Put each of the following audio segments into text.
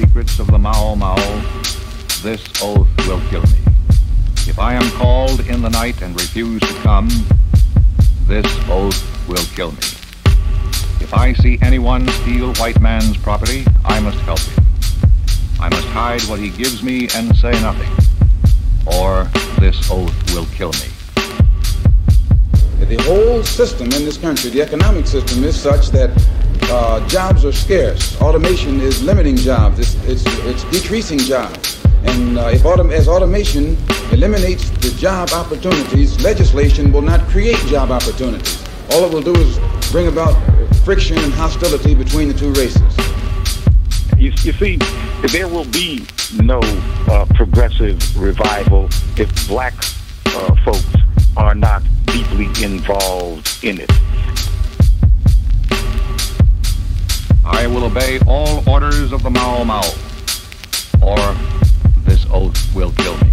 Secrets of the Mau Mau, this oath will kill me. If I am called in the night and refuse to come, this oath will kill me. If I see anyone steal white man's property, I must help him. I must hide what he gives me and say nothing, or this oath will kill me. The whole system in this country, the economic system, is such that uh, jobs are scarce. Automation is limiting jobs. It's, it's, it's decreasing jobs. And uh, if autom- as automation eliminates the job opportunities, legislation will not create job opportunities. All it will do is bring about friction and hostility between the two races. You, you see, there will be no uh, progressive revival if black uh, folks are not deeply involved in it. I will obey all orders of the Mau Mau, or this oath will kill me.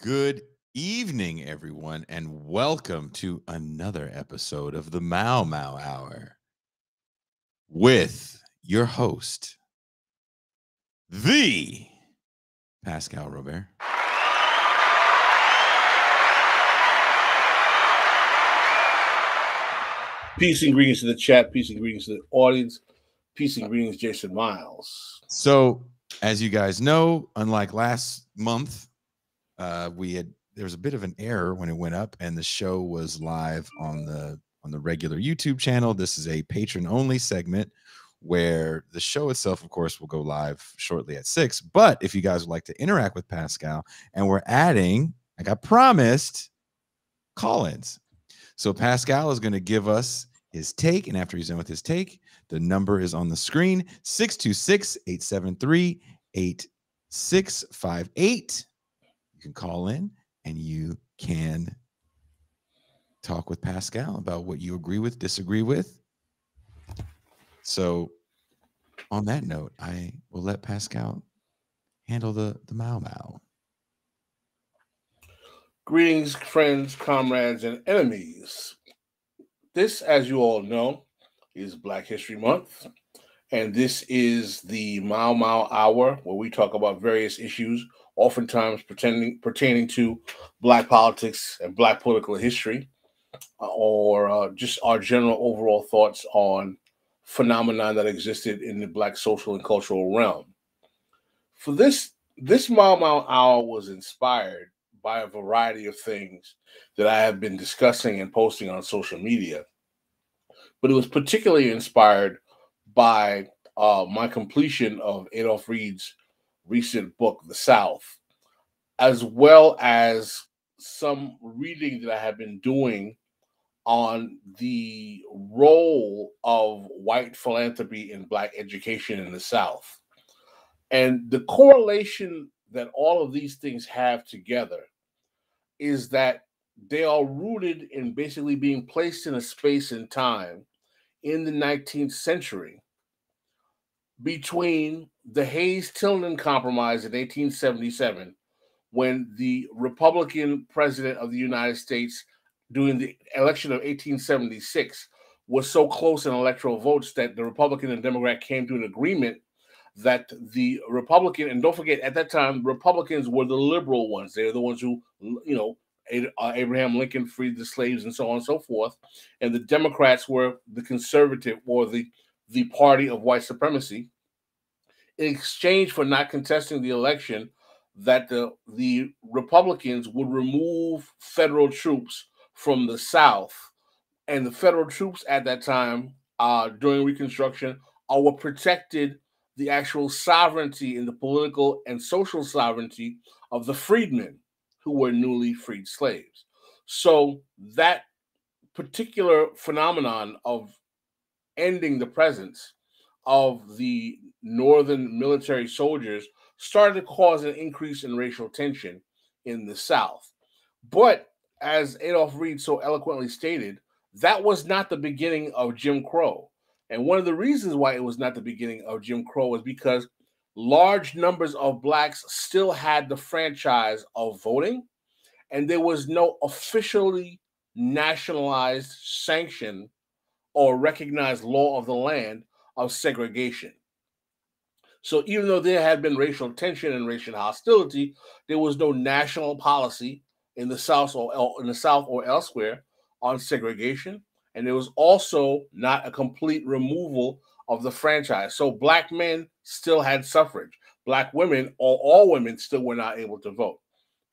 Good evening, everyone, and welcome to another episode of the Mau Mau Hour with your host, the Pascal Robert. Peace and greetings to the chat. Peace and greetings to the audience. Peace and greetings, Jason Miles. So, as you guys know, unlike last month, uh, we had there was a bit of an error when it went up, and the show was live on the on the regular YouTube channel. This is a patron only segment where the show itself, of course, will go live shortly at six. But if you guys would like to interact with Pascal, and we're adding, like I promised, call-ins. So Pascal is going to give us his take. And after he's done with his take, the number is on the screen 626 873 8658. You can call in and you can talk with Pascal about what you agree with, disagree with. So, on that note, I will let Pascal handle the, the Mau Mau. Greetings, friends, comrades, and enemies. This, as you all know, is Black History Month, and this is the Mau Mau Hour, where we talk about various issues, oftentimes pretending, pertaining to Black politics and Black political history, or uh, just our general overall thoughts on phenomena that existed in the Black social and cultural realm. For this, this Mau Mau Hour was inspired by a variety of things that I have been discussing and posting on social media. But it was particularly inspired by uh, my completion of Adolph Reed's recent book, The South, as well as some reading that I have been doing on the role of white philanthropy in Black education in the South. And the correlation that all of these things have together is that they are rooted in basically being placed in a space and time in the 19th century between the Hayes Tilden Compromise in 1877, when the Republican president of the United States during the election of 1876 was so close in electoral votes that the Republican and Democrat came to an agreement that the Republican, and don't forget, at that time, Republicans were the liberal ones. They're the ones who, you know, uh, Abraham Lincoln freed the slaves and so on and so forth. And the Democrats were the conservative or the, the party of white supremacy. In exchange for not contesting the election, that the, the Republicans would remove federal troops from the South. And the federal troops at that time, uh, during Reconstruction, are what protected the actual sovereignty and the political and social sovereignty of the freedmen who were newly freed slaves. So that particular phenomenon of ending the presence of the northern military soldiers started to cause an increase in racial tension in the South. But as Adolph Reed so eloquently stated, that was not the beginning of Jim Crow. And one of the reasons why it was not the beginning of Jim Crow was because large numbers of blacks still had the franchise of voting, and there was no officially nationalized sanction or recognized law of the land of segregation. So even though there had been racial tension and racial hostility, there was no national policy in the South or in the South or elsewhere on segregation, and there was also not a complete removal of the franchise. So black men still had suffrage. Black women, or all women, still were not able to vote.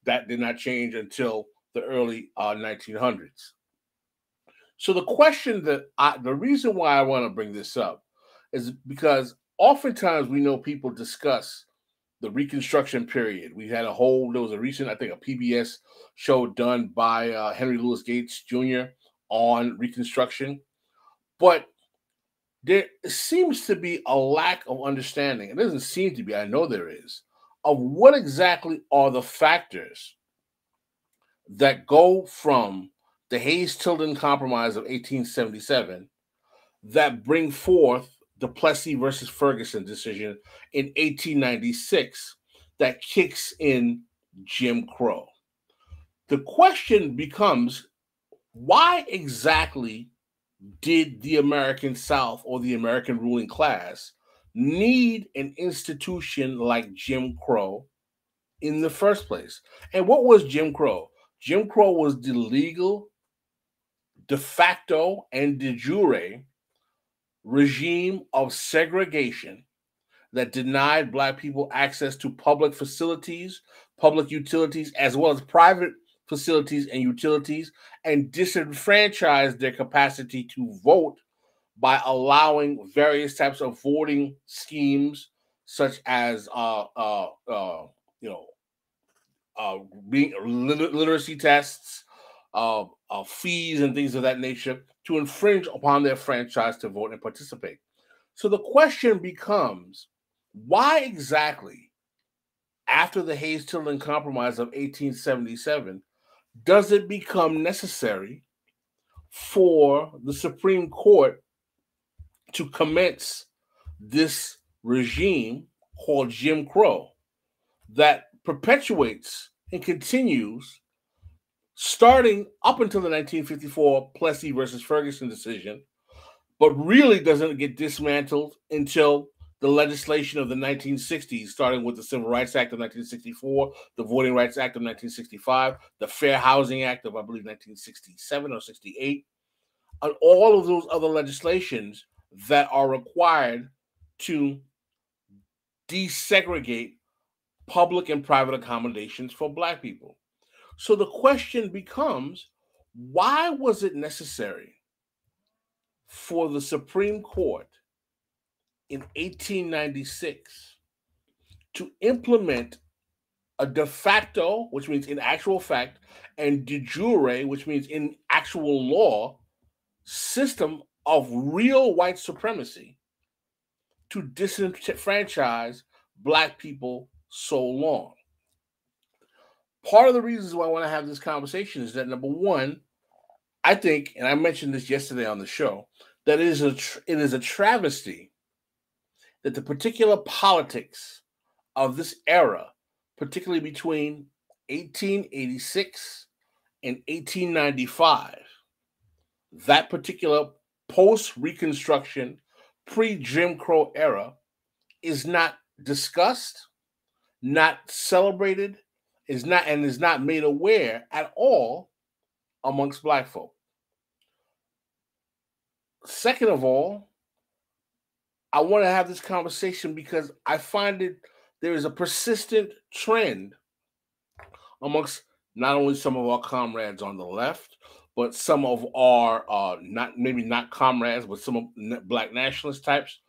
That did not change until the early uh, 1900s. So the question that I, the reason why I want to bring this up is because oftentimes we know people discuss the Reconstruction period. We had a whole, there was a recent, I think, a PBS show done by uh, Henry Louis Gates Jr. on Reconstruction. But there seems to be a lack of understanding. It doesn't seem to be, I know there is, of what exactly are the factors that go from the Hayes Tilden Compromise of 1877 that bring forth the Plessy versus Ferguson decision in 1896 that kicks in Jim Crow. The question becomes why exactly did the American South or the American ruling class need an institution like Jim Crow in the first place? And what was Jim Crow? Jim Crow was the legal, de facto, and de jure regime of segregation that denied Black people access to public facilities, public utilities, as well as private facilities and utilities, and disenfranchised their capacity to vote by allowing various types of voting schemes, such as uh, uh, uh, you know, uh, being literacy tests, uh, uh, fees, and things of that nature to infringe upon their franchise to vote and participate. So the question becomes why exactly, after the Hayes Tilden Compromise of 1877, does it become necessary for the Supreme Court to commence this regime called Jim Crow that perpetuates and continues starting up until the 1954 Plessy versus Ferguson decision, but really doesn't get dismantled until the legislation of the 1960s, starting with the Civil Rights Act of 1964, the Voting Rights Act of 1965, the Fair Housing Act of, I believe, 1967 or 68, and all of those other legislations that are required to desegregate public and private accommodations for Black people. So the question becomes why was it necessary for the Supreme Court in 1896 to implement a de facto, which means in actual fact, and de jure, which means in actual law, system of real white supremacy to disenfranchise Black people so long? Part of the reasons why I want to have this conversation is that number one, I think, and I mentioned this yesterday on the show, that it is a it is a travesty that the particular politics of this era, particularly between 1886 and 1895, that particular post Reconstruction, pre Jim Crow era, is not discussed, not celebrated, is not and is not made aware at all amongst black folk. Second of all, I want to have this conversation because I find it there is a persistent trend amongst not only some of our comrades on the left, but some of our uh, not maybe not comrades, but some of black nationalist types,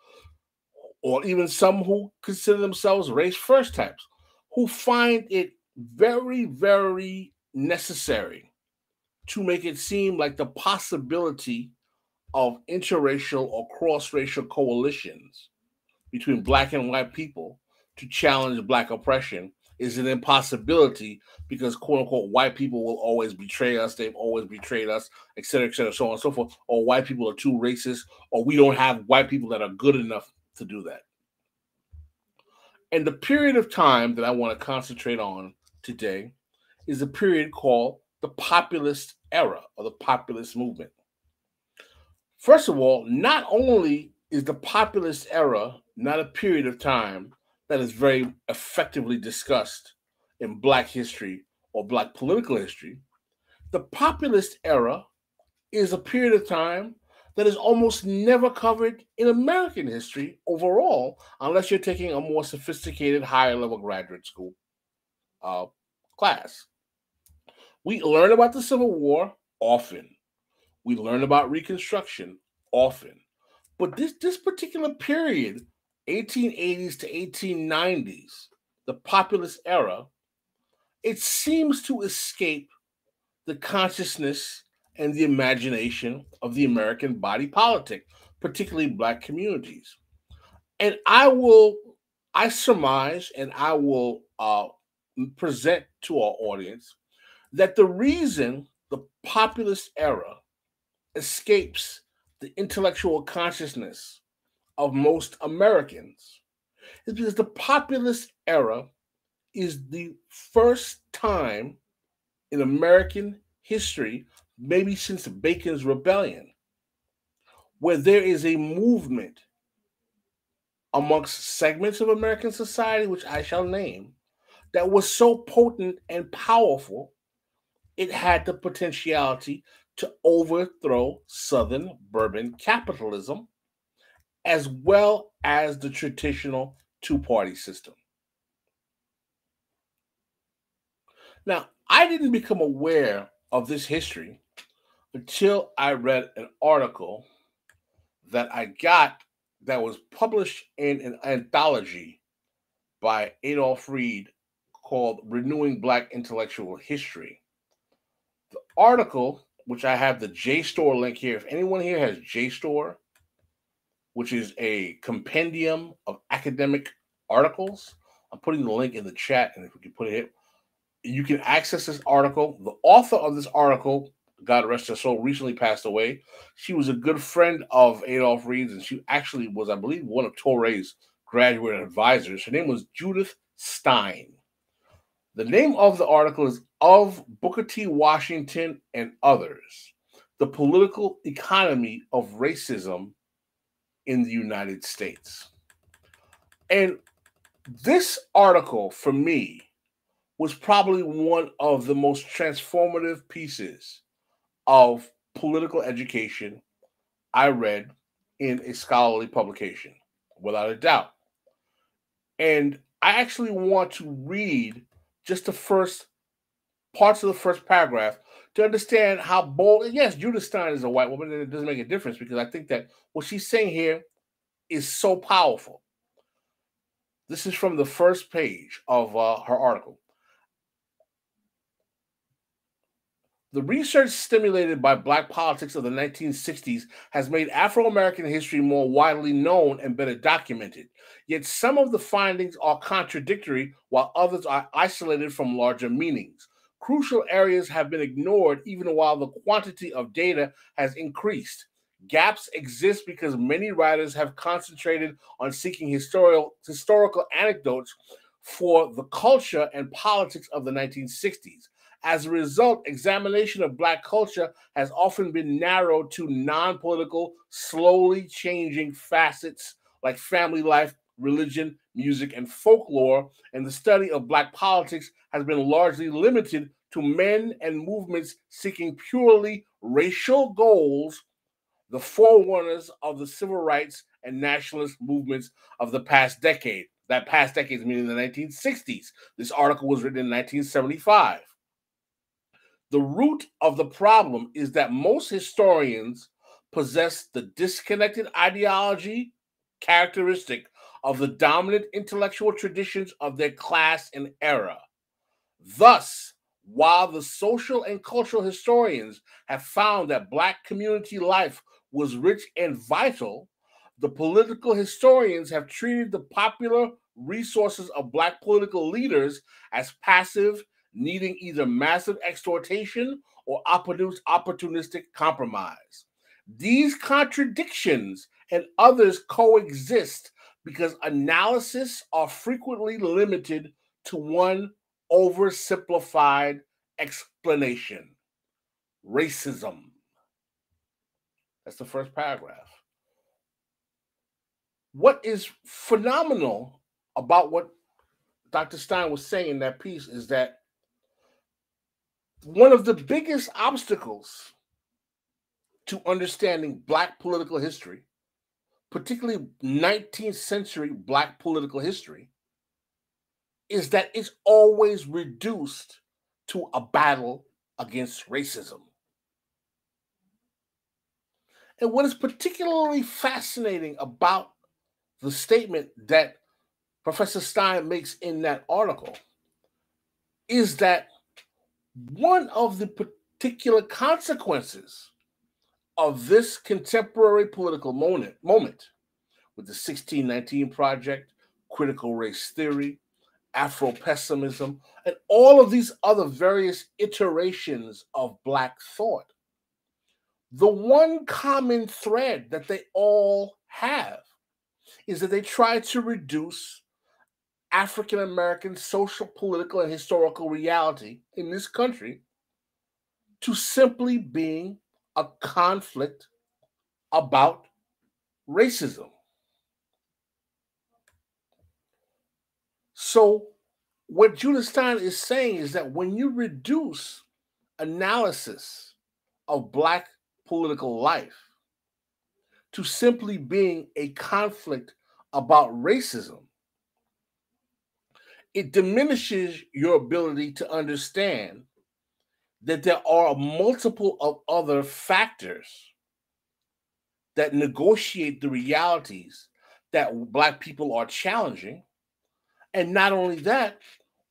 or even some who consider themselves race first types, who find it very, very necessary to make it seem like the possibility of interracial or cross racial coalitions between black and white people to challenge black oppression is an impossibility because quote unquote white people will always betray us, they've always betrayed us, etc., etc., so on and so forth, or white people are too racist, or we don't have white people that are good enough to do that. And the period of time that I want to concentrate on today is a period called the populist era or the populist movement. First of all, not only is the populist era not a period of time that is very effectively discussed in Black history or Black political history, the populist era is a period of time that is almost never covered in American history overall, unless you're taking a more sophisticated, higher level graduate school uh, class. We learn about the Civil War often. We learn about Reconstruction often. But this, this particular period, 1880s to 1890s, the populist era, it seems to escape the consciousness and the imagination of the American body politic, particularly black communities. And I will, I surmise, and I will uh, present to our audience that the reason the populist era escapes the intellectual consciousness of most Americans is because the populist era is the first time in American history maybe since Bacon's Rebellion, where there is a movement amongst segments of American society, which I shall name, that was so potent and powerful, it had the potentiality to overthrow Southern bourbon capitalism, as well as the traditional two party system. Now, I didn't become aware of this history until I read an article that I got that was published in an anthology by Adolph Reed called Renewing Black Intellectual History. The article, which I have the JSTOR link here, if anyone here has JSTOR, which is a compendium of academic articles, I'm putting the link in the chat, and if we can put it, you can access this article. The author of this article God rest her soul, recently passed away. She was a good friend of Adolph Reed's, and she actually was, I believe, one of Touré's graduate advisors. Her name was Judith Stein. The name of the article is Of Booker T. Washington and Others The Political Economy of Racism in the United States. And this article, for me, was probably one of the most transformative pieces of political education I read in a scholarly publication, without a doubt. And I actually want to read just the first parts of the first paragraph to understand how bold. And Yes, Judith Stein is a white woman, and it doesn't make a difference because I think that what she's saying here is so powerful. This is from the first page of uh, her article. The research stimulated by Black politics of the 1960s has made Afro American history more widely known and better documented. Yet some of the findings are contradictory, while others are isolated from larger meanings. Crucial areas have been ignored even while the quantity of data has increased. Gaps exist because many writers have concentrated on seeking historical, historical anecdotes for the culture and politics of the 1960s. As a result, examination of Black culture has often been narrowed to non political, slowly changing facets like family life, religion, music, and folklore, and the study of Black politics has been largely limited to men and movements seeking purely racial goals, the forerunners of the civil rights and nationalist movements of the past decade. That past decade meaning the 1960s. This article was written in 1975. The root of the problem is that most historians possess the disconnected ideology characteristic of the dominant intellectual traditions of their class and era. Thus, while the social and cultural historians have found that Black community life was rich and vital, the political historians have treated the popular resources of Black political leaders as passive needing either massive extortation or opportunistic compromise. These contradictions and others coexist because analysis are frequently limited to one oversimplified explanation. racism. That's the first paragraph. What is phenomenal about what Dr. Stein was saying in that piece is that one of the biggest obstacles to understanding Black political history, particularly 19th century Black political history, is that it's always reduced to a battle against racism. And what is particularly fascinating about the statement that Professor Stein makes in that article is that one of the particular consequences of this contemporary political moment, moment with the 1619 Project, critical race theory, Afro pessimism, and all of these other various iterations of Black thought, the one common thread that they all have is that they try to reduce African American social, political, and historical reality in this country to simply being a conflict about racism. So, what Judith Stein is saying is that when you reduce analysis of Black political life to simply being a conflict about racism, it diminishes your ability to understand that there are multiple of other factors that negotiate the realities that black people are challenging. And not only that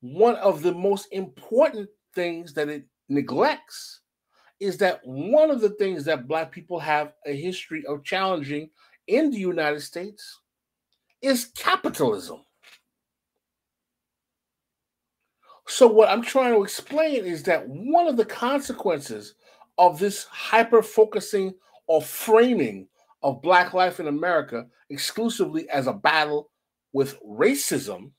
one of the most important things that it neglects is that one of the things that black people have a history of challenging in the united states is capitalism So, what I'm trying to explain is that one of the consequences of this hyper focusing or framing of Black life in America exclusively as a battle with racism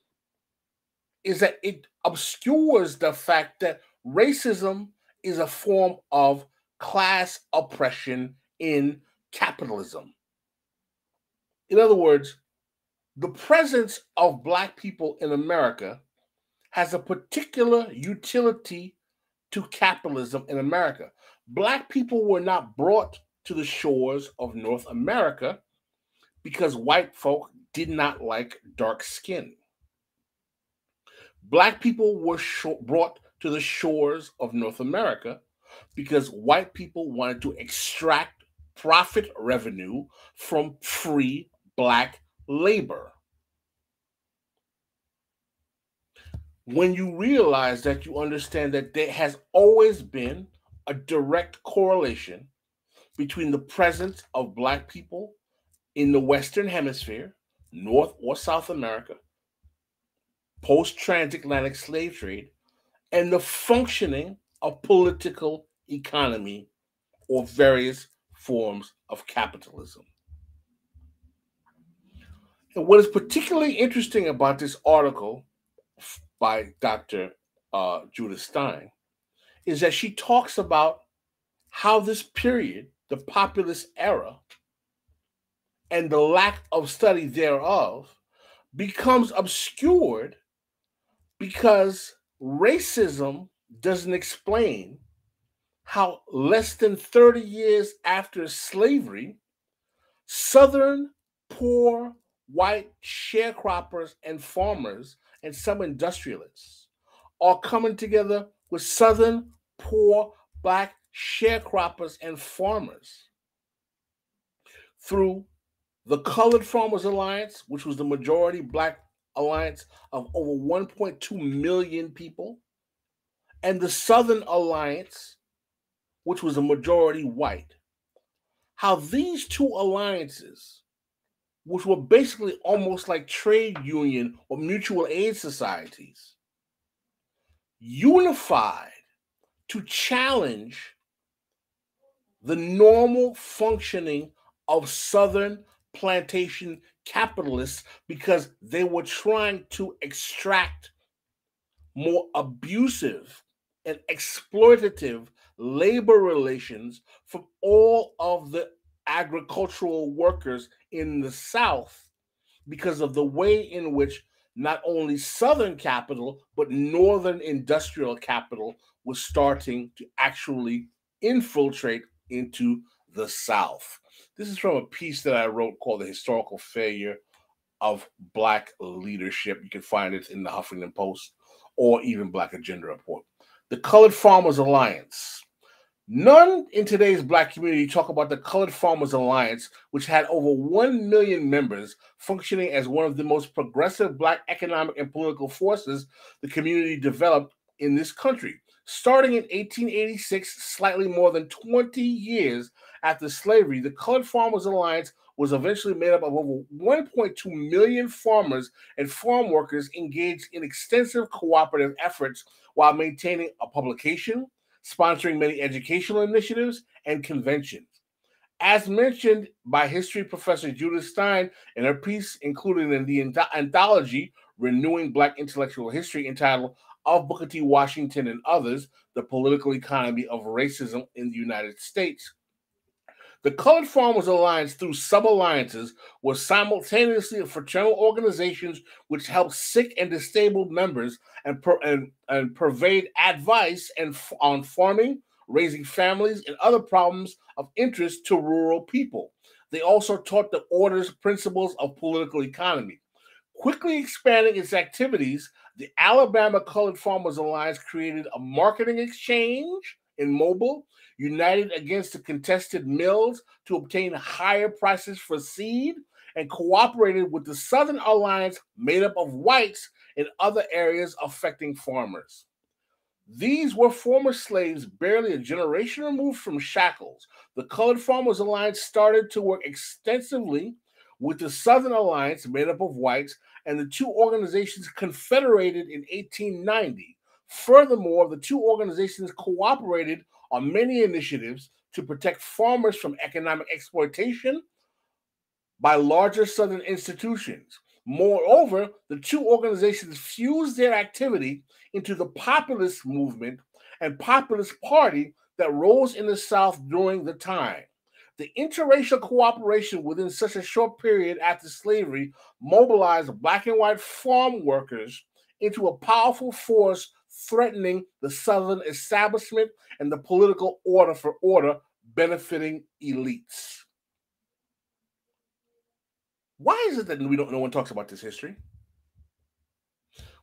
is that it obscures the fact that racism is a form of class oppression in capitalism. In other words, the presence of Black people in America has a particular utility to capitalism in America. Black people were not brought to the shores of North America because white folk did not like dark skin. Black people were brought to the shores of North America because white people wanted to extract profit revenue from free black labor. When you realize that you understand that there has always been a direct correlation between the presence of Black people in the Western Hemisphere, North or South America, post transatlantic slave trade, and the functioning of political economy or various forms of capitalism. And what is particularly interesting about this article by Dr. Uh, Judith Stein is that she talks about how this period, the populist era, and the lack of study thereof becomes obscured because racism doesn't explain how less than 30 years after slavery, Southern poor white sharecroppers and farmers and some industrialists are coming together with Southern poor black sharecroppers and farmers through the Colored Farmers Alliance, which was the majority black alliance of over 1.2 million people, and the Southern Alliance, which was a majority white. How these two alliances which were basically almost like trade union or mutual aid societies, unified to challenge the normal functioning of Southern plantation capitalists because they were trying to extract more abusive and exploitative labor relations from all of the agricultural workers in the South because of the way in which not only Southern capital, but Northern industrial capital was starting to actually infiltrate into the South. This is from a piece that I wrote called The Historical Failure of Black Leadership. You can find it in the Huffington Post or even Black Agenda Report. The Colored Farmers Alliance None in today's black community talk about the Colored Farmers Alliance, which had over 1 million members, functioning as one of the most progressive black economic and political forces the community developed in this country. Starting in 1886, slightly more than 20 years after slavery, the Colored Farmers Alliance was eventually made up of over 1.2 million farmers and farm workers engaged in extensive cooperative efforts while maintaining a publication, sponsoring many educational initiatives and conventions. As mentioned by history professor Judith Stein in her piece included in the anthology Renewing Black Intellectual History entitled Of Booker T. Washington and Others The Political Economy of Racism in the United States. The Colored Farmers Alliance, through sub alliances, was simultaneously a fraternal organizations which helped sick and disabled members and, and, and provide advice and on farming, raising families, and other problems of interest to rural people. They also taught the order's principles of political economy. Quickly expanding its activities, the Alabama Colored Farmers Alliance created a marketing exchange in Mobile united against the contested mills to obtain higher prices for seed, and cooperated with the Southern Alliance made up of whites in other areas affecting farmers. These were former slaves barely a generation removed from shackles. The Colored Farmers Alliance started to work extensively with the Southern Alliance, made up of whites, and the two organizations confederated in 1890. Furthermore, the two organizations cooperated on many initiatives to protect farmers from economic exploitation by larger Southern institutions. Moreover, the two organizations fused their activity into the populist movement and populist party that rose in the South during the time. The interracial cooperation within such a short period after slavery mobilized black and white farm workers into a powerful force threatening the Southern establishment and the political order for order benefiting elites. Why is it that we don't no one talks about this history?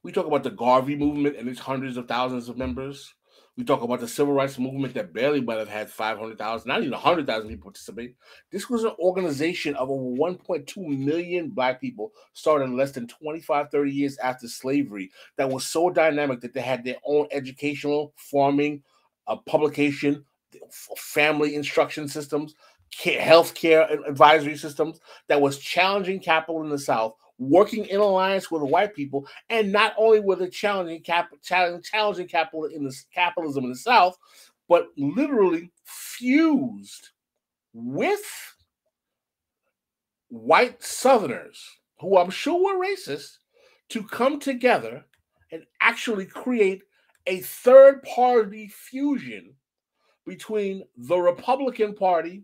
We talk about the Garvey movement and its hundreds of thousands of members. We talk about the civil rights movement that barely might have had 500,000, not even 100,000 people participate. This was an organization of over 1.2 million Black people started in less than 25, 30 years after slavery that was so dynamic that they had their own educational, farming, uh, publication, family instruction systems, health care advisory systems that was challenging capital in the South working in alliance with white people, and not only with a challenging cap, challenging, challenging capital in the capitalism in the South, but literally fused with white Southerners who I'm sure were racist to come together and actually create a third party fusion between the Republican Party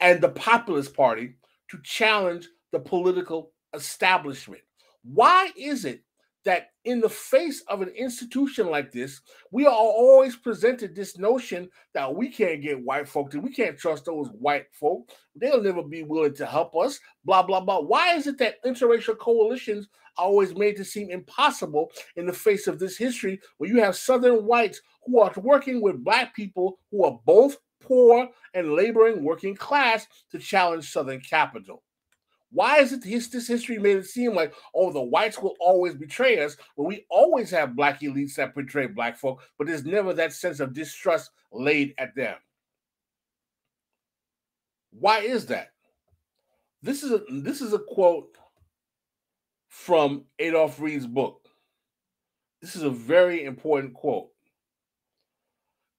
and the Populist Party to challenge the political establishment. Why is it that in the face of an institution like this, we are always presented this notion that we can't get white folk to, we can't trust those white folk. They'll never be willing to help us, blah, blah, blah. Why is it that interracial coalitions are always made to seem impossible in the face of this history where you have Southern whites who are working with black people who are both poor and laboring working class to challenge Southern capital? Why is it his, this history made it seem like, oh, the whites will always betray us, but we always have black elites that betray black folk, but there's never that sense of distrust laid at them? Why is that? This is a this is a quote from Adolph Reed's book. This is a very important quote.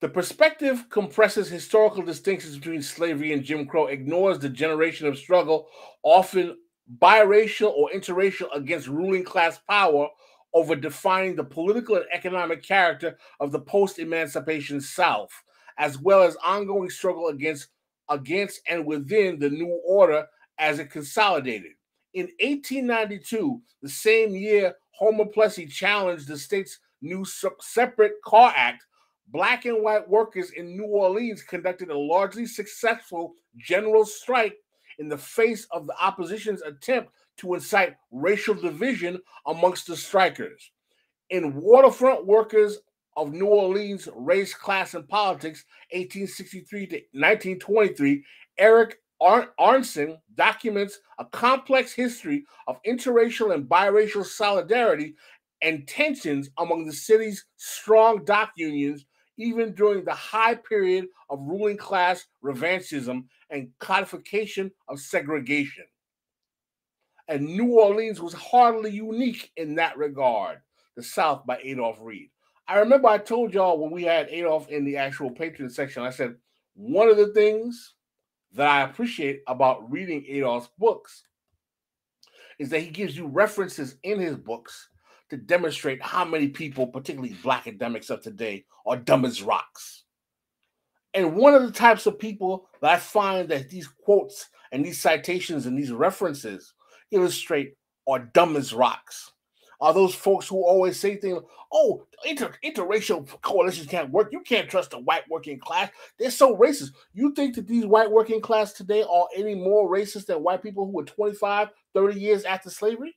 The perspective compresses historical distinctions between slavery and Jim Crow, ignores the generation of struggle, often biracial or interracial, against ruling class power, over defining the political and economic character of the post-emancipation South, as well as ongoing struggle against against and within the new order as it consolidated. In 1892, the same year Homer Plessy challenged the state's new separate car act, black and white workers in New Orleans conducted a largely successful general strike in the face of the opposition's attempt to incite racial division amongst the strikers. In Waterfront Workers of New Orleans Race, Class, and Politics, 1863 to 1923, Eric Arnesen documents a complex history of interracial and biracial solidarity and tensions among the city's strong dock unions, even during the high period of ruling class revanchism and codification of segregation. And New Orleans was hardly unique in that regard. The South by Adolph Reed. I remember I told y'all when we had Adolph in the actual Patreon section, I said, one of the things that I appreciate about reading Adolph's books is that he gives you references in his books to demonstrate how many people, particularly black academics of today, are dumb as rocks. And one of the types of people that I find that these quotes and these citations and these references illustrate are dumb as rocks are those folks who always say things, oh, inter- interracial coalitions can't work. You can't trust the white working class. They're so racist. You think that these white working class today are any more racist than white people who were 25, 30 years after slavery?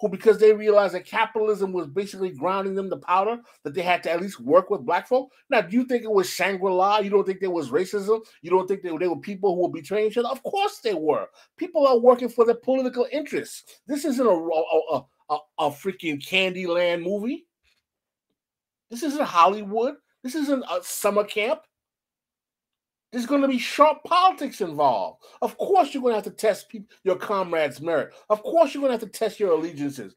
Who, because they realized that capitalism was basically grounding them to powder, that they had to at least work with black folk. Now, do you think it was Shangri La? You don't think there was racism? You don't think they, they were people who were betraying each other? Of course they were. People are working for their political interests. This isn't a, a, a a, a freaking Candyland movie. This isn't Hollywood. This isn't a summer camp. There's going to be sharp politics involved. Of course, you're going to have to test your comrades' merit. Of course, you're going to have to test your allegiances.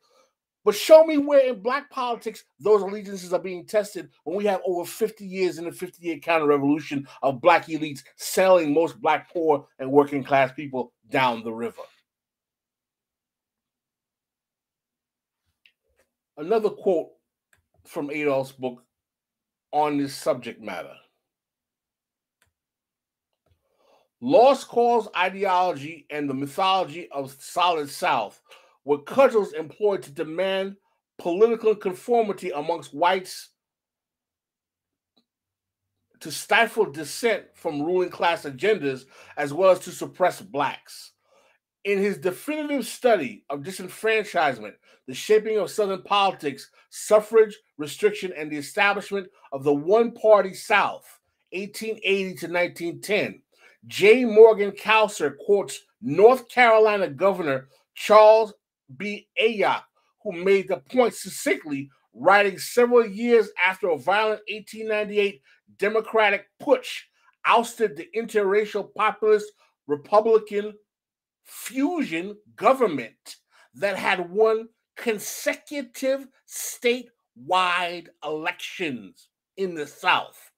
But show me where in black politics those allegiances are being tested when we have over 50 years in the 50 year counter revolution of black elites selling most black poor and working class people down the river. another quote from Adolph's book on this subject matter. Lost cause ideology and the mythology of solid South were cudgels employed to demand political conformity amongst whites to stifle dissent from ruling class agendas as well as to suppress blacks. In his definitive study of disenfranchisement, the shaping of Southern politics, suffrage restriction, and the establishment of the one party South, 1880 to 1910, J. Morgan Kousser quotes North Carolina Governor Charles B. Aycock, who made the point succinctly, writing several years after a violent 1898 Democratic putsch ousted the interracial populist Republican fusion government that had won consecutive statewide elections in the South.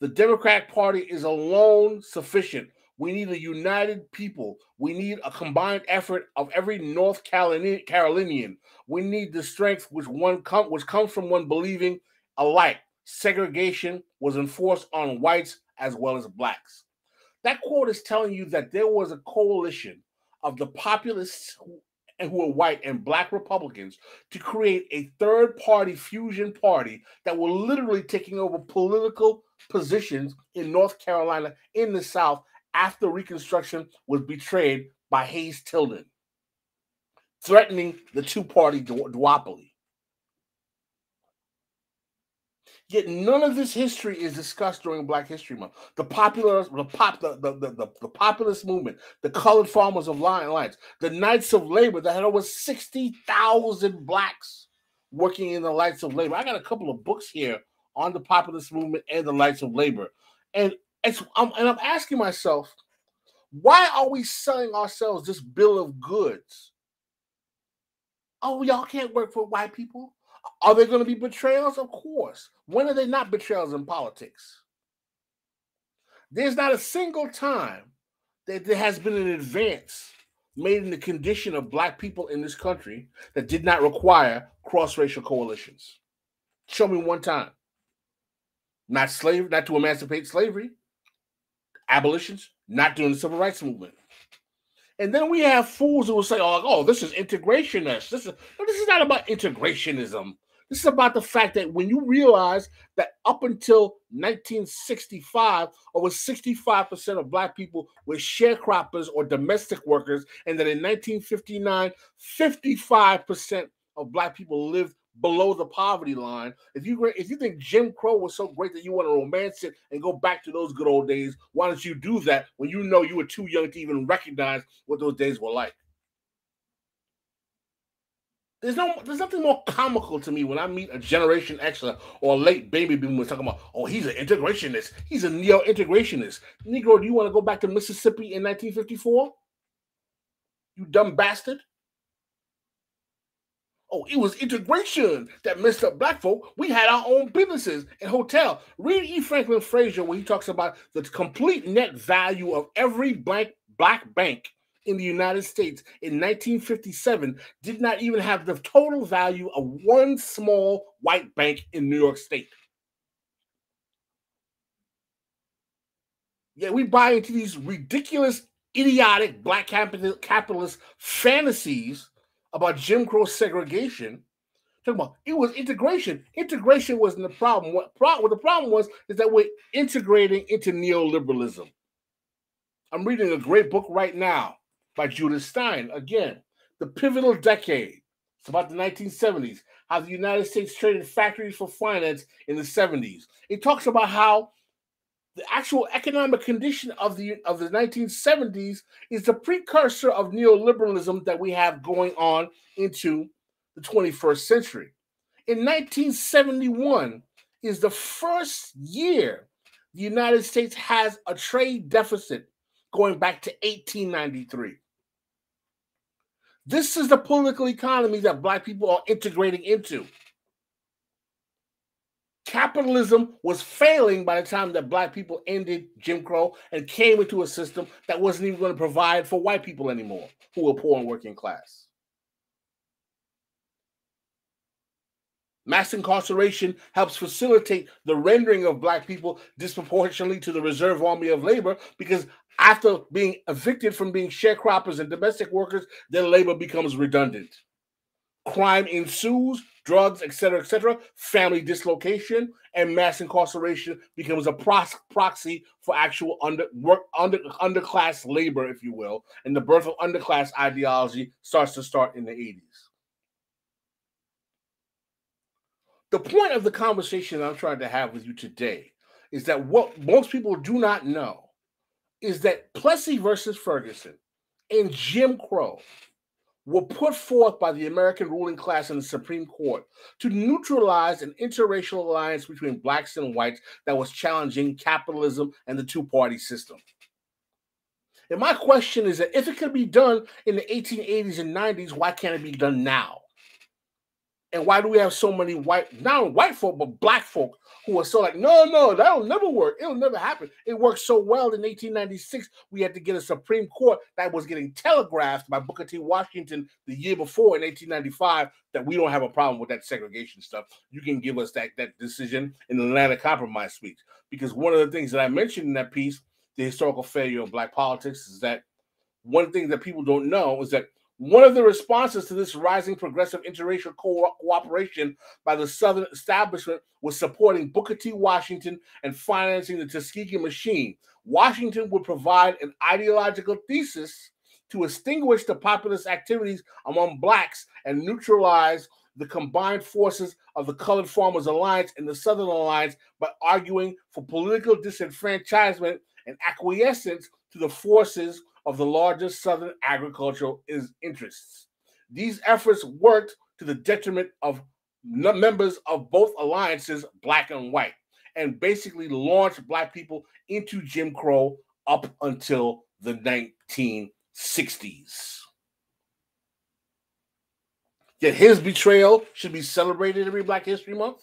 The Democratic Party is alone sufficient. We need a united people. We need a combined effort of every North Carolinian. We need the strength which one come, which comes from one believing alike. Segregation was enforced on whites as well as blacks. That quote is telling you that there was a coalition of the populists and who were white and black Republicans to create a third party fusion party that were literally taking over political positions in North Carolina in the South after Reconstruction was betrayed by Hayes Tilden, threatening the two party duopoly. Yet none of this history is discussed during Black History Month. The popular, the pop, the, the, the, the, populist movement, the colored farmers of Lion Lights, the Knights of Labor that had over 60,000 blacks working in the Knights of Labor. I got a couple of books here on the populist movement and the Knights of Labor. And it's I'm, and I'm asking myself, why are we selling ourselves this bill of goods? Oh, y'all can't work for white people. Are there going to be betrayals? Of course. When are they not betrayals in politics? There's not a single time that there has been an advance made in the condition of black people in this country that did not require cross-racial coalitions? Show me one time. Not slave, not to emancipate slavery, abolitions, not during the civil rights movement. And then we have fools who will say, "Oh, oh, this is integrationist. This is no, this is not about integrationism. This is about the fact that when you realize that up until 1965, over 65% of black people were sharecroppers or domestic workers, and that in 1959, 55% of black people lived below the poverty line. If you if you think Jim Crow was so great that you want to romance it and go back to those good old days, why don't you do that when you know you were too young to even recognize what those days were like? There's no, there's nothing more comical to me when I meet a Generation X or a late baby boomer talking about, oh, he's an integrationist. He's a neo-integrationist. Negro, do you want to go back to Mississippi in 1954? You dumb bastard. Oh, it was integration that messed up black folk. We had our own businesses and hotel. Read E. Franklin Frazier when he talks about the complete net value of every black black bank in the United States in 1957 did not even have the total value of one small white bank in New York State. Yeah, we buy into these ridiculous, idiotic black capitalist fantasies about Jim Crow segregation. Talking about it was integration. Integration wasn't the problem. What, pro- what the problem was is that we're integrating into neoliberalism. I'm reading a great book right now by Judith Stein. Again, the pivotal decade. It's about the 1970s, how the United States traded factories for finance in the 70s. It talks about how the actual economic condition of the of the 1970s is the precursor of neoliberalism that we have going on into the 21st century. In 1971 is the first year the United States has a trade deficit going back to 1893. This is the political economy that black people are integrating into capitalism was failing by the time that black people ended Jim Crow and came into a system that wasn't even going to provide for white people anymore who were poor and working class. Mass incarceration helps facilitate the rendering of black people disproportionately to the reserve army of labor because after being evicted from being sharecroppers and domestic workers, their labor becomes redundant. Crime ensues, drugs, etc., etc., family dislocation, and mass incarceration becomes a proxy for actual under work under underclass labor, if you will, and the birth of underclass ideology starts to start in the 80s. The point of the conversation I'm trying to have with you today is that what most people do not know is that Plessy versus Ferguson and Jim Crow were put forth by the American ruling class in the Supreme Court to neutralize an interracial alliance between blacks and whites that was challenging capitalism and the two party system. And my question is that if it could be done in the 1880s and 90s, why can't it be done now? And why do we have so many white, not white folk, but black folk who are so like, no, no, that'll never work. It'll never happen. It worked so well in 1896. We had to get a Supreme Court that was getting telegraphed by Booker T. Washington the year before in 1895 that we don't have a problem with that segregation stuff. You can give us that, that decision in the Atlanta Compromise speech. Because one of the things that I mentioned in that piece, the historical failure of black politics, is that one thing that people don't know is that one of the responses to this rising progressive interracial co- cooperation by the Southern establishment was supporting Booker T. Washington and financing the Tuskegee machine. Washington would provide an ideological thesis to extinguish the populist activities among blacks and neutralize the combined forces of the Colored Farmers Alliance and the Southern Alliance by arguing for political disenfranchisement and acquiescence to the forces of the largest Southern agricultural interests. These efforts worked to the detriment of members of both alliances, black and white, and basically launched black people into Jim Crow up until the 1960s. Yet his betrayal should be celebrated every Black History Month.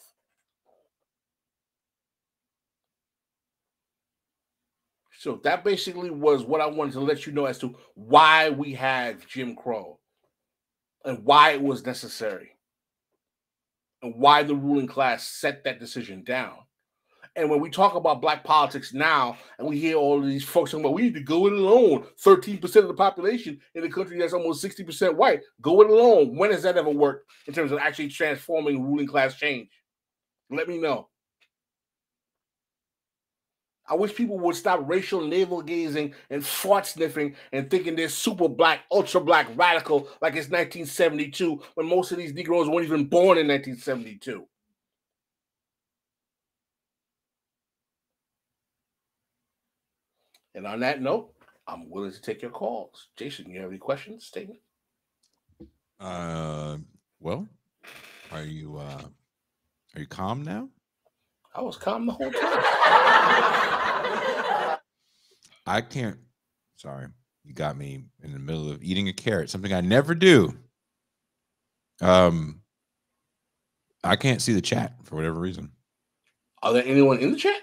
So that basically was what I wanted to let you know as to why we have Jim Crow and why it was necessary and why the ruling class set that decision down. And when we talk about black politics now, and we hear all these folks talking about we need to go it alone, 13% of the population in a country that's almost 60% white, go it alone. When has that ever worked in terms of actually transforming ruling class change? Let me know. I wish people would stop racial navel gazing and fart sniffing and thinking they're super black, ultra black, radical like it's 1972 when most of these Negroes weren't even born in 1972. And on that note, I'm willing to take your calls. Jason, you have any questions, statement? Uh, well, are you uh, are you calm now? I was calm the whole time. I can't. Sorry, you got me in the middle of eating a carrot, something I never do. Um, I can't see the chat for whatever reason. Are there anyone in the chat?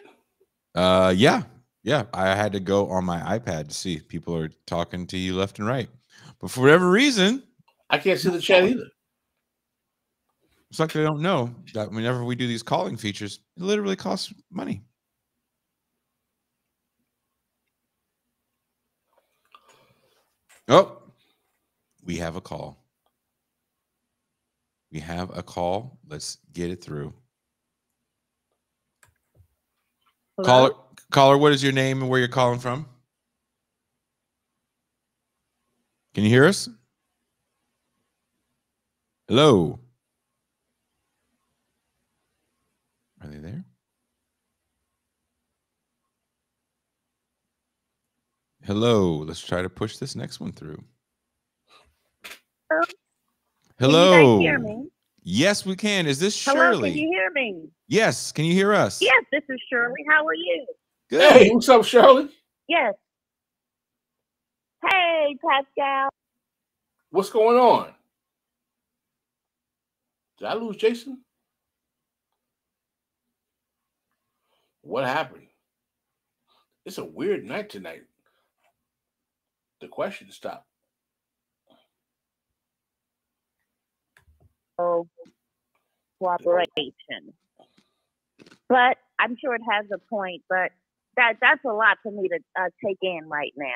Uh, yeah, yeah. I had to go on my iPad to see if people are talking to you left and right, but for whatever reason, I can't see the chat either. it's like they don't know that whenever we do these calling features, it literally costs money. Oh, we have a call. We have a call. Let's get it through. Caller, caller, what is your name and where you're calling from? Can you hear us? Hello. Are they there? Hello. Let's try to push this next one through. Hello? Hello. Can you guys hear me? Yes, we can. Is this Hello, Shirley? can you hear me? Yes. Can you hear us? Yes, this is Shirley. How are you? Good. Hey, what's up, Shirley? Yes. Hey, Pascal. What's going on? Did I lose Jason? What happened? It's a weird night tonight. The question stopped. Oh, cooperation. But I'm sure it has a point, but that that's a lot for me to uh, take in right now.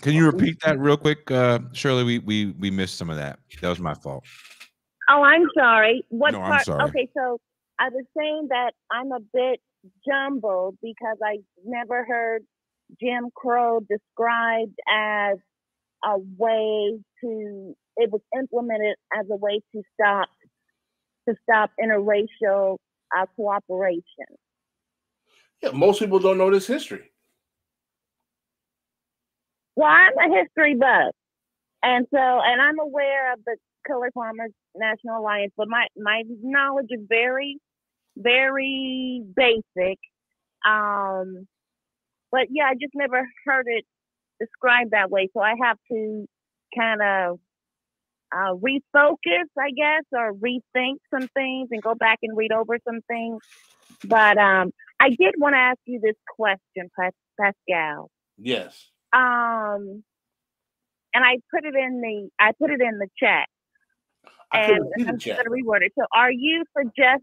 Can you repeat that real quick, uh, Shirley? We we we missed some of that. That was my fault. Oh, I'm sorry. What No, I'm sorry. Okay, so I was saying that I'm a bit jumbled because I never heard Jim Crow described as a way to. It was implemented as a way to stop to stop interracial uh, cooperation. Yeah, most people don't know this history. Well, I'm a history buff, and so and I'm aware of the Colored Farmers National Alliance, but my my knowledge is very, very basic. Um, but yeah, I just never heard it described that way, so I have to kind of uh, refocus, I guess, or rethink some things and go back and read over some things. But um, I did want to ask you this question, Pascal. Yes. Um, and I put it in the I put it in the chat, I and couldn't see the I'm going to reword it. So, are you suggest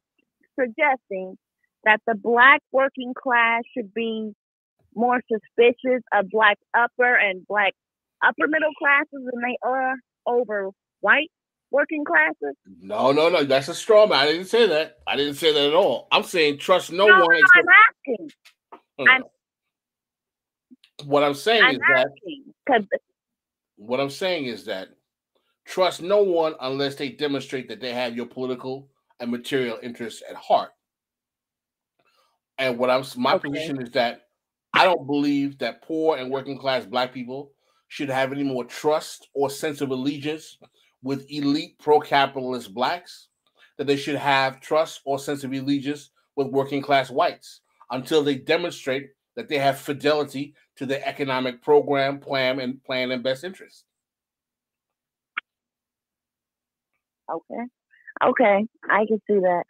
suggesting that the black working class should be more suspicious of black upper and black upper middle classes than they are over white working classes? No, no, no. That's a straw man. I didn't say that. I didn't say that at all. I'm saying trust no, No, one. no, I'm asking. No, I'm- What I'm saying I'm is that asking because what I'm saying is that trust no one unless they demonstrate that they have your political and material interests at heart. And what I'm my Okay. position is that I don't believe that poor and working class black people should have any more trust or sense of allegiance with elite pro-capitalist blacks that they should have trust or sense of allegiance with working class whites until they demonstrate that they have fidelity to their economic program, plan, and plan and best interest. Okay. Okay. I can see that.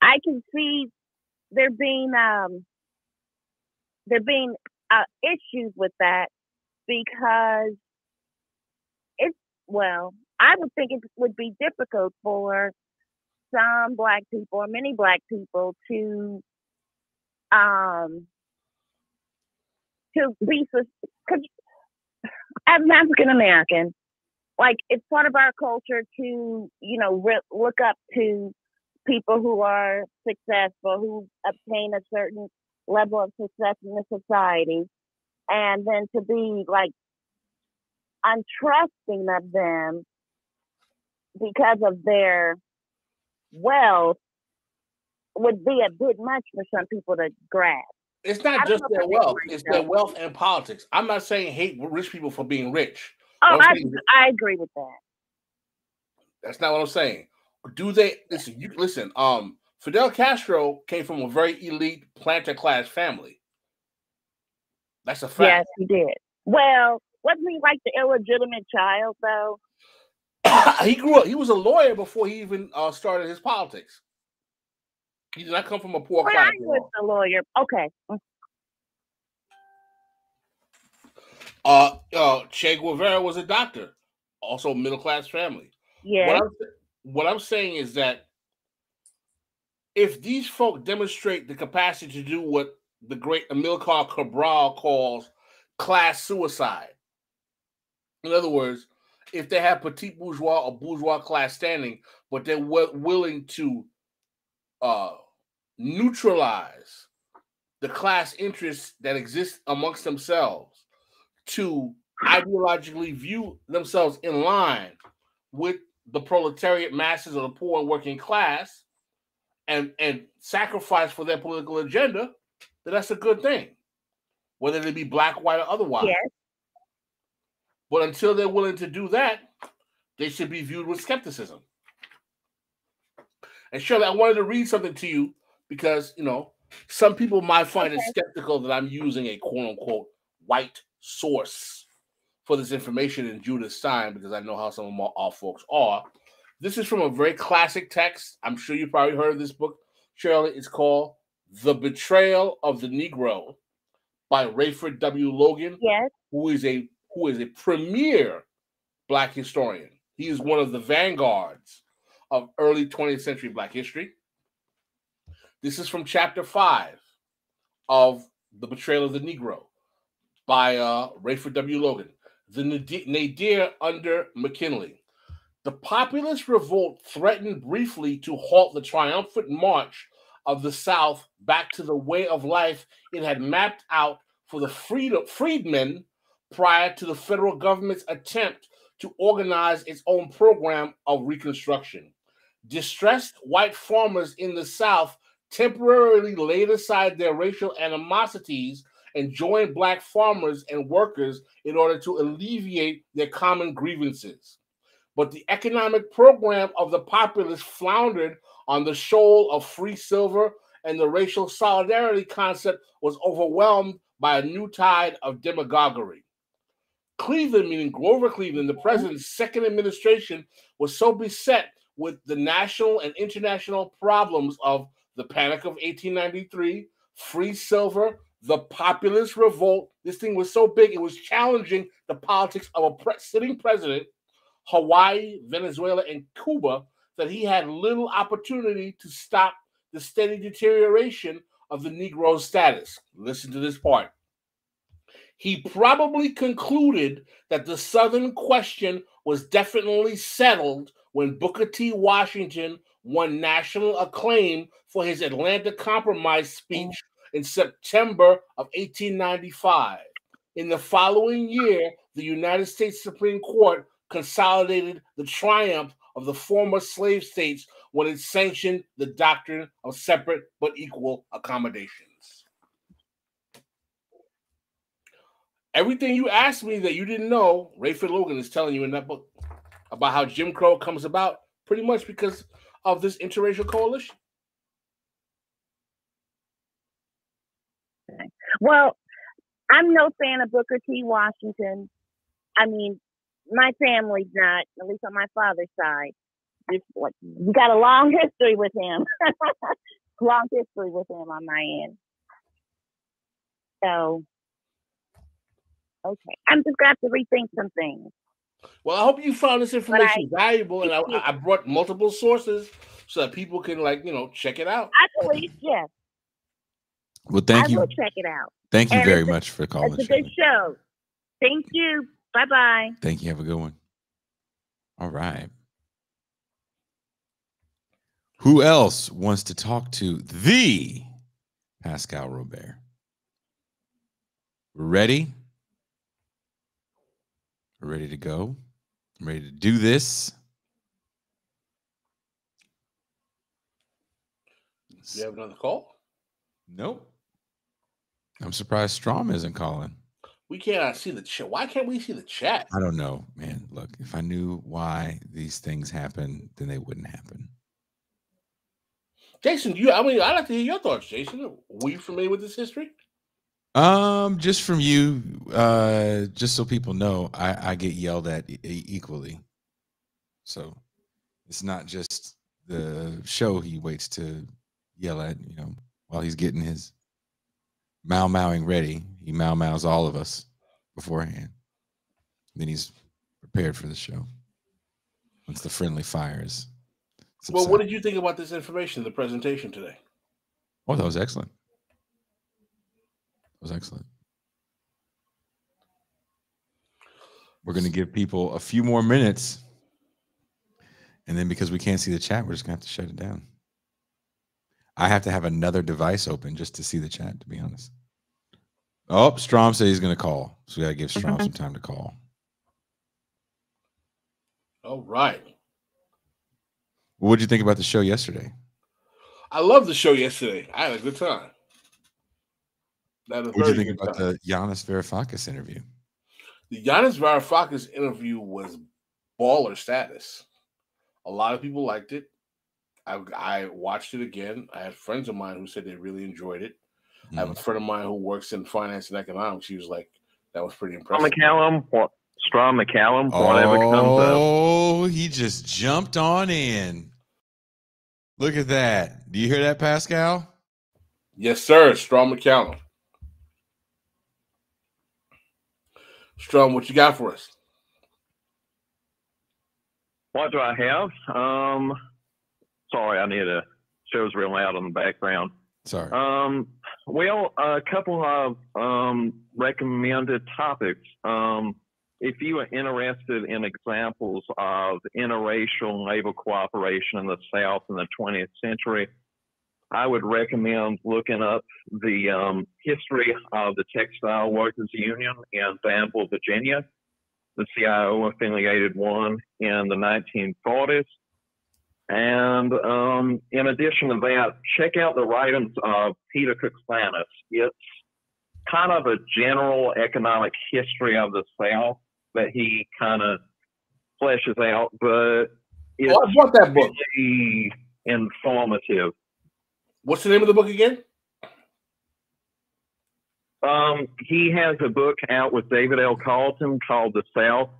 I can see there being um there being uh, issues with that because it's well, I would think it would be difficult for some black people or many black people to um to be because as an African American, like it's part of our culture to you know re- look up to people who are successful, who obtain a certain level of success in the society, and then to be like untrusting of them because of their wealth would be a bit much for some people to grasp. It's not just their wealth; it's their wealth and politics. I'm not saying hate rich people for being rich. Oh, I, I agree with that. That's not what I'm saying. Do they listen? You listen. Um, Fidel Castro came from a very elite planter class family. That's a fact. Yes, he did. Well, wasn't he like the illegitimate child though? he grew up. He was a lawyer before he even uh, started his politics. He did not come from a poor well, class. I was a lawyer. Okay. Uh, uh, Che Guevara was a doctor, also middle class family. Yeah. What I'm, what I'm saying is that if these folk demonstrate the capacity to do what the great Amilcar Cabral calls class suicide, in other words, if they have petit bourgeois or bourgeois class standing, but they're willing to uh, neutralize the class interests that exist amongst themselves to ideologically view themselves in line with the proletariat masses of the poor and working class and and sacrifice for their political agenda, then that's a good thing, whether they be black, white, or otherwise. Yes. But until they're willing to do that, they should be viewed with skepticism. And Shirley, I wanted to read something to you because you know some people might find okay. it skeptical that I'm using a quote unquote white source for this information in Judith Stein because I know how some of our folks are. This is from a very classic text. I'm sure you probably heard of this book, Shirley. It's called The Betrayal of the Negro by Rayford W. Logan. Yes. Who is a who is a premier black historian. He is one of the vanguards of early 20th century black history. This is from chapter five of The Betrayal of the Negro by uh, Rayford W. Logan. The nadir under McKinley. The populist revolt threatened briefly to halt the triumphant march of the South back to the way of life it had mapped out for the freedmen prior to the federal government's attempt to organize its own program of reconstruction. Distressed white farmers in the South temporarily laid aside their racial animosities and joined black farmers and workers in order to alleviate their common grievances. But the economic program of the populace floundered on the shoal of free silver, and the racial solidarity concept was overwhelmed by a new tide of demagoguery. Cleveland, meaning Grover Cleveland, the president's second administration, was so beset with the national and international problems of the Panic of 1893, free silver, the populist revolt. This thing was so big, it was challenging the politics of a pre- sitting president, Hawaii, Venezuela, and Cuba, that he had little opportunity to stop the steady deterioration of the Negro status. Listen to this part. He probably concluded that the Southern question was definitely settled when Booker T. Washington won national acclaim for his Atlanta Compromise speech in September of 1895. In the following year, the United States Supreme Court consolidated the triumph of the former slave states when it sanctioned the doctrine of separate but equal accommodations. Everything you asked me that you didn't know, Rayford Logan is telling you in that book about how Jim Crow comes about pretty much because of this interracial coalition. Well, I'm no fan of Booker T. Washington. I mean, my family's not, at least on my father's side. Just like we got a long history with him. long history with him on my end. So Okay, I'm just gonna have to rethink some things. Well, I hope you found this information valuable, and I, I brought multiple sources so that people can, like, you know, check it out. I believe, yes. Well, thank I you. will check it out. Thank you And very a- much for calling. It's a good show. Thank you. Bye bye. Thank you. Have a good one. All right. Who else wants to talk to the Pascal Robert? We're ready. We're ready to go. I'm ready to do this. You have another call? Nope. I'm surprised Strom isn't calling. We cannot see the chat. Why can't we see the chat? I don't know, man. Look, if I knew why these things happen, then they wouldn't happen. Jason, you I mean, I'd like to hear your thoughts, Jason. Were you familiar with this history? Um, just from you, uh, just so people know, I, I get yelled at e- equally. So it's not just the show he waits to yell at, you know, while he's getting his mau mowing ready. He mau mows all of us beforehand. Then he's prepared for the show. Once the friendly fires. is. Well, what did you think about this information, the presentation today? Oh, that was excellent. That was excellent. We're going to give people a few more minutes. And then because we can't see the chat, we're just going to have to shut it down. I have to have another device open just to see the chat, to be honest. Oh, Strom said he's going to call. So we got to give Strom some time to call. All right. What did you think about the show yesterday? I loved the show yesterday. I had a good time. I had a What did you think about time. the Yanis Varoufakis interview? The Yanis Varoufakis interview was baller status. A lot of people liked it. I, I watched it again. I had friends of mine who said they really enjoyed it. I have a friend of mine who works in finance and economics. He was like, "That was pretty Strom impressive." McCallum, what, Strom McCallum, whatever comes up. Oh, he just jumped on in. Look at that. Do you hear that, Pascal? Yes, sir. Strom McCallum. Strom, what you got for us? What do I have? Um, sorry, I need a show's real loud in the background. Sorry. Um, well, a couple of um, recommended topics. Um, if you are interested in examples of interracial labor cooperation in the South in the 20th century, I would recommend looking up the um, history of the Textile Workers Union in Danville, Virginia, the CIO affiliated one in the 1940s. And um, in addition to that, check out the writings of Peter Coclanis. It's kind of a general economic history of the South that he kind of fleshes out, but it's Oh, I bought that book. really informative. What's the name of the book again? Um, he has a book out with David L. Carlton called The South,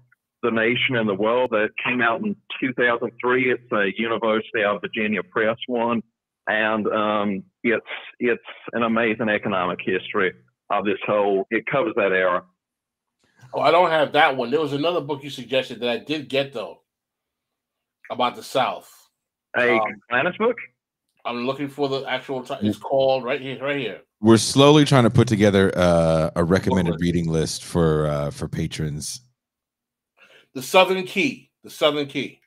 the Nation, and the World that came out in 2003. It's a University of Virginia Press one, and um, it's it's an amazing economic history of this whole. It covers that era. Oh, I don't have that one. There was another book you suggested that I did get though about the South. A Um, Coclanis book. I'm looking for the actual. T- it's called right here, right here. We're slowly trying to put together uh, a recommended reading list for uh, for patrons. The Southern Key. The Southern Key.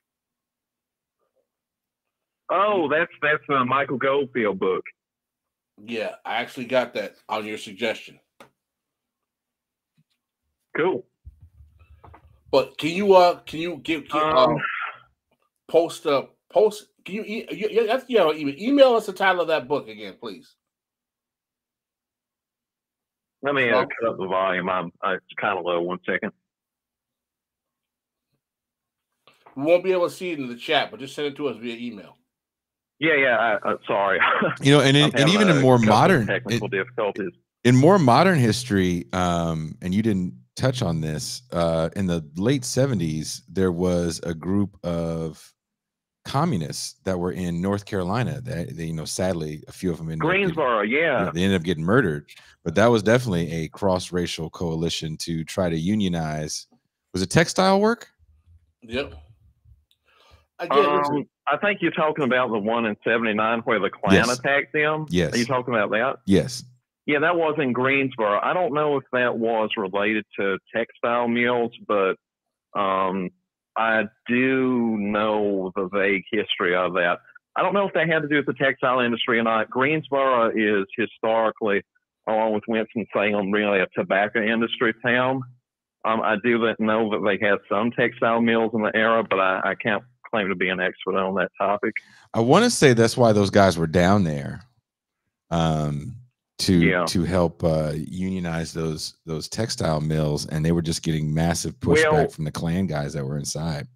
Oh, that's that's a Michael Goldfield book. Yeah, I actually got that on your suggestion. Cool. But can you uh can you give can, uh, Um, post uh post can you, e- you, you you know email, email us the title of that book again, please. Let me uh, cut up the volume. I'm uh, it's kind of low. One second. We won't be able to see it in the chat, but just send it to us via email. Yeah, yeah. I, uh, sorry. You know, and in, and even in more modern technical in, difficulties. in more modern history, um, and you didn't touch on this. Uh, in the late '70s, there was a group of communists that were in North Carolina. That they, you know, sadly, a few of them in Greensboro, yeah. they ended up getting murdered. But that was definitely a cross-racial coalition to try to unionize. Was it textile work? Yep. Again, Um, I think you're talking about the one in '79 where the Klan Yes. attacked them. Yes. Are you talking about that? Yes. Yeah, that was in Greensboro. I don't know if that was related to textile mills, but um, I do know the vague history of that. I don't know if that had to do with the textile industry or not. Greensboro is historically, along with Winston-Salem, really a tobacco industry town. Um, I do know that they had some textile mills in the era, but I, I can't claim to be an expert on that topic. I want to say that's why those guys were down there, um, to Yeah. to help uh, unionize those those textile mills, and they were just getting massive pushback Well- from the Klan guys that were inside.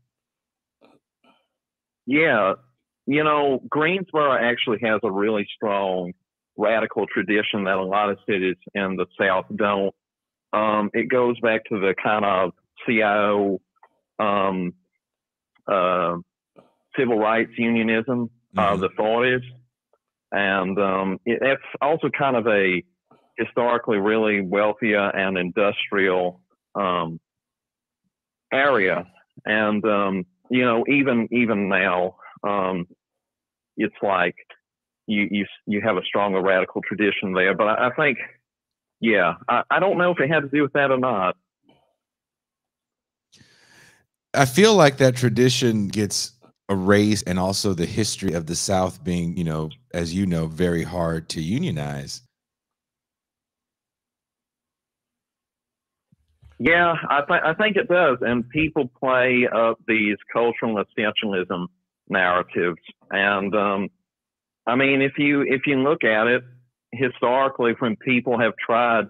Yeah, you know, Greensboro actually has a really strong radical tradition that a lot of cities in the South don't. Um, it goes back to the kind of CIO, um, uh, civil rights unionism of Mhm. the 40s. And um, it, that's also kind of a historically really wealthier and industrial um, area. And um, you know, even even now, um, it's like you you you have a stronger radical tradition there. But I, I think, yeah, I, I don't know if it had to do with that or not. I feel like that tradition gets erased, and also the history of the South being, you know, as you know, very hard to unionize. Yeah, I think I think it does, and people play up these cultural essentialism narratives. And um, I mean, if you if you look at it historically, when people have tried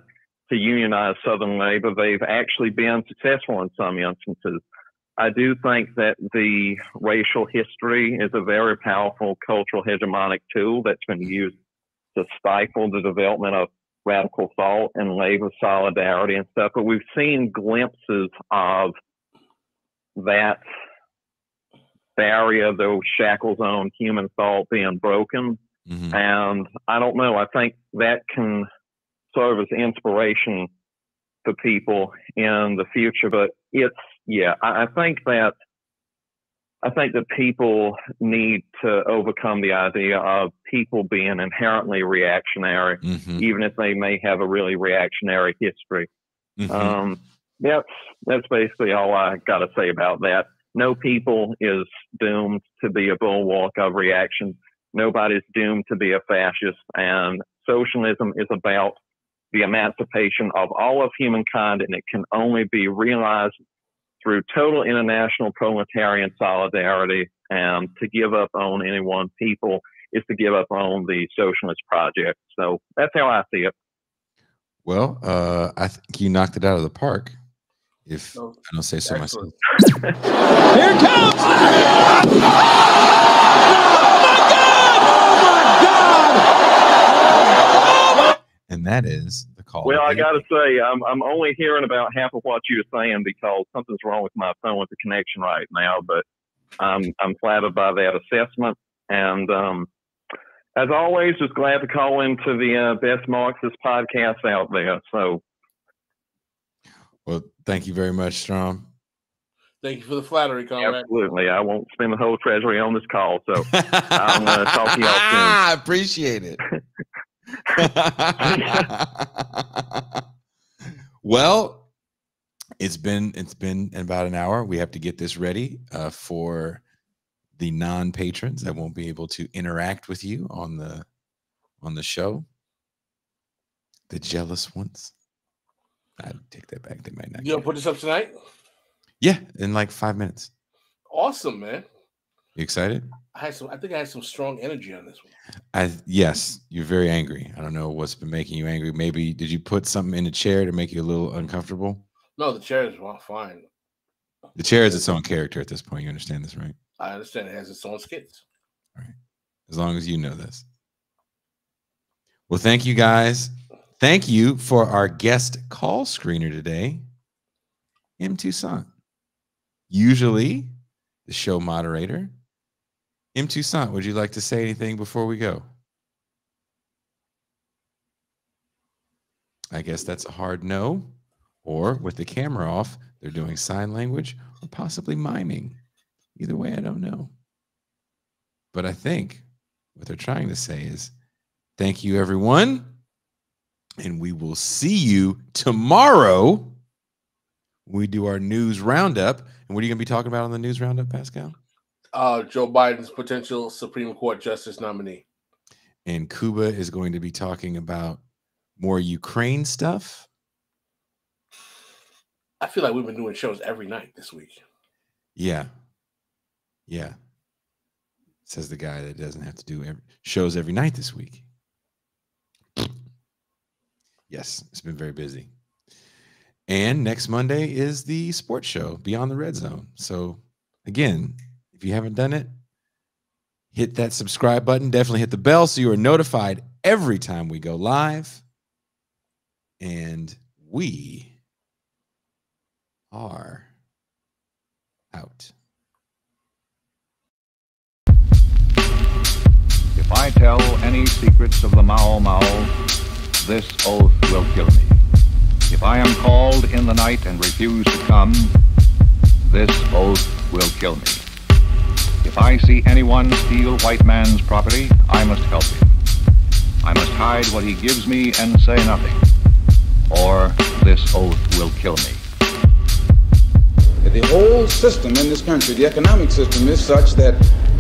to unionize Southern labor, they've actually been successful in some instances. I do think that the racial history is a very powerful cultural hegemonic tool that's been used to stifle the development of radical thought and labor solidarity and stuff. But we've seen glimpses of that barrier, those shackles on human thought being broken. Mhm. And I don't know. I think that can serve as inspiration for people in the future. But it's yeah, I, I think that I think that people need to overcome the idea of people being inherently reactionary, Mhm. even if they may have a really reactionary history. Mhm. Um, that's that's basically all I got to say about that. No people is doomed to be a bulwark of reaction. Nobody's doomed to be a fascist, and socialism is about the emancipation of all of humankind, and it can only be realized through total international proletarian solidarity. And to give up on any one people is to give up on the socialist project. So that's how I see it. Well, uh, I think you knocked it out of the park. If No, I don't say so myself. excellent. Here it comes! And that is the call. Well, I got to say, I'm I'm only hearing about half of what you're saying because something's wrong with my phone with the connection right now. But I'm I'm flattered by that assessment, and um, as always, just glad to call into the uh, best Marxist podcast out there. So Well, thank you very much, Strom. Thank you for the flattery, comrade. absolutely, I won't spend the whole treasury on this call. So I'm gonna talk to y'all soon. I appreciate it. well, it's been it's been about an hour. We have to get this ready uh, for the non-patrons that won't be able to interact with you on the on the show. The jealous ones. I take that back. They might not. You gonna put this up tonight? Yeah, in like five minutes. Awesome, man. You excited? I had some. I think I had some strong energy on this one. I yes, you're very angry. I don't know what's been making you angry. Maybe did you put something in the chair to make you a little uncomfortable? No, the chair is well, fine. The chair is its own character at this point. You understand this, right? I understand it has its own skits. All right. As long as you know this. Well, thank you guys. Thank you for our guest call screener today, M. Toussaint. Usually the show moderator, M. Toussaint, would you like to say anything before we go? I guess that's a hard no. Or with the camera off, they're doing sign language or possibly miming. Either way, I don't know. But I think what they're trying to say is thank you, everyone. And we will see you tomorrow. We do our news roundup. And what are you going to be talking about on the news roundup, Pascal? Uh, Joe Biden's potential Supreme Court justice nominee. And Kuba is going to be talking about more Ukraine stuff. I feel like we've been doing shows every night this week. Yeah. Yeah. Says the guy that doesn't have to do every, shows every night this week. Yes, it's been very busy. And next Monday is the sports show, Beyond the Red Zone. So, again, if you haven't done it, hit that subscribe button. Definitely hit the bell so you are notified every time we go live. And we are out. If I tell any secrets of the Mau Mau, this oath will kill me. If I am called in the night and refuse to come, this oath will kill me. If I see anyone steal white man's property, I must help him. I must hide what he gives me and say nothing, or this oath will kill me. The whole system in this country, the economic system, is such that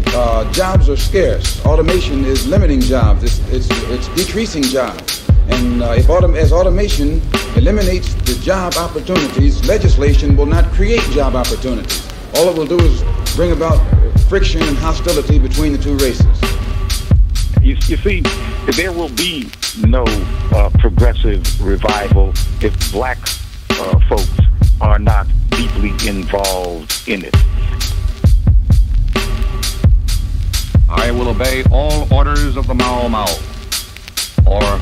uh, jobs are scarce. Automation is limiting jobs. It's, it's, it's decreasing jobs. And uh, if autom- as automation eliminates the job opportunities, legislation will not create job opportunities. All it will do is bring about friction and hostility between the two races. You, you see, there will be no uh, progressive revival if black uh, folks are not deeply involved in it. I will obey all orders of the Mau Mau, or